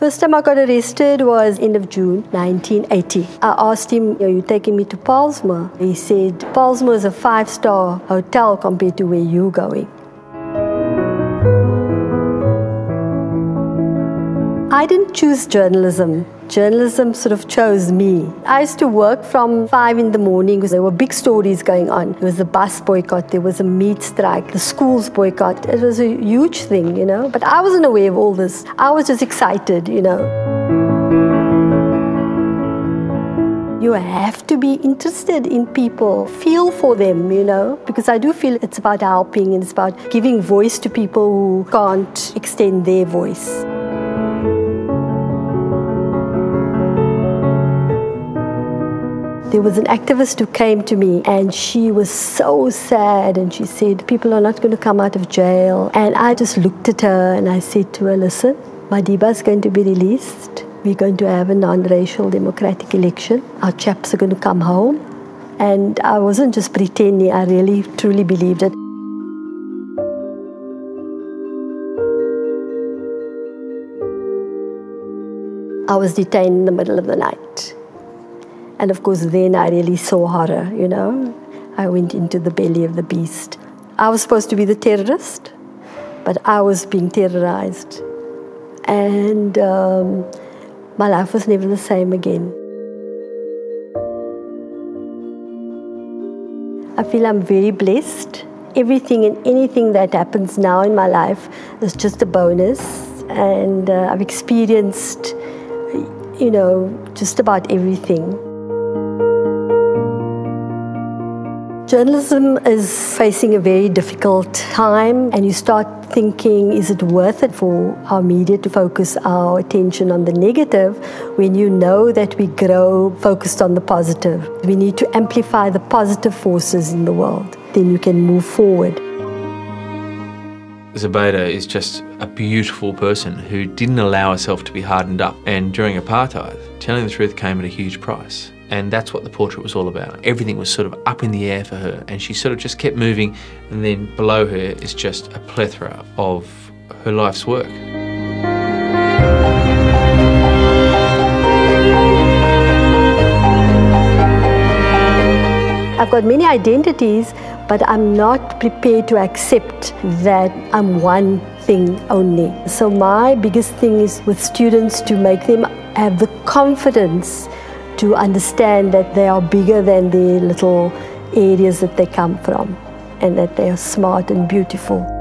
First time I got arrested was end of June 1980. I asked him, Are you taking me to Pollsmoor? He said, Pollsmoor is a five star hotel compared to where you're going. I didn't choose journalism. Journalism sort of chose me. I used to work from five in the morning because there were big stories going on. There was the bus boycott, there was a meat strike, the schools boycott. It was a huge thing, you know. But I wasn't aware of all this. I was just excited, you know. You have to be interested in people, feel for them, you know, because I do feel it's about helping and it's about giving voice to people who can't extend their voice. There was an activist who came to me and she was so sad and she said, People are not going to come out of jail. And I just looked at her and I said to her, Listen, Madiba is going to be released. We're going to have a non racial democratic election. Our chaps are going to come home. And I wasn't just pretending, I really truly believed it. I was detained in the middle of the night. And of course, then I really saw horror, you know. I went into the belly of the beast. I was supposed to be the terrorist, but I was being terrorized. And um, my life was never the same again. I feel I'm very blessed. Everything and anything that happens now in my life is just a bonus. And uh, I've experienced, you know, just about everything. Journalism is facing a very difficult time, and you start thinking, is it worth it for our media to focus our attention on the negative when you know that we grow focused on the positive? We need to amplify the positive forces in the world, then you can move forward. Zubeida is just a beautiful person who didn't allow herself to be hardened up. And during apartheid, telling the truth came at a huge price. And that's what the portrait was all about. Everything was sort of up in the air for her, and she sort of just kept moving. And then below her is just a plethora of her life's work. I've got many identities, but I'm not prepared to accept that I'm one thing only. So my biggest thing is with students to make them have the confidence to understand that they are bigger than the little areas that they come from and that they are smart and beautiful.